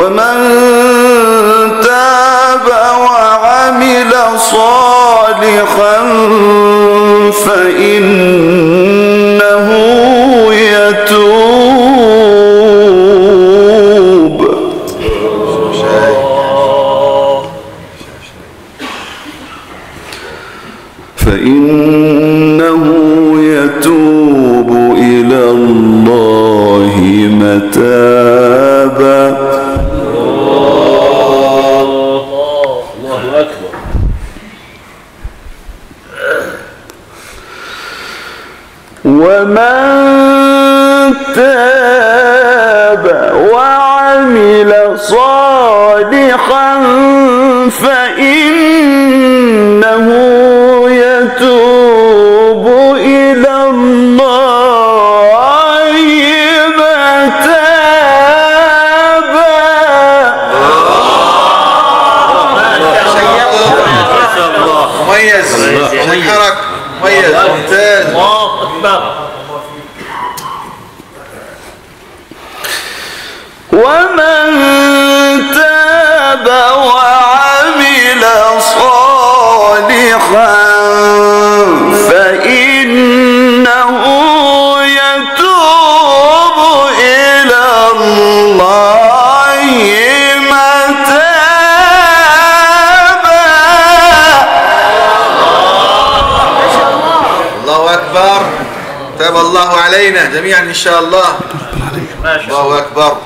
ومن تاب وعمل صالحا فإنه يتوب. فإنه ومن تاب وعمل صالحا فإنه يتوب إلى الله متابا مميز مميز ممتاز أكبر. ومن تاب وعمل صالحا فإنه أكبر. تاب الله علينا جميعا إن شاء الله. ما شاء الله الله أكبر.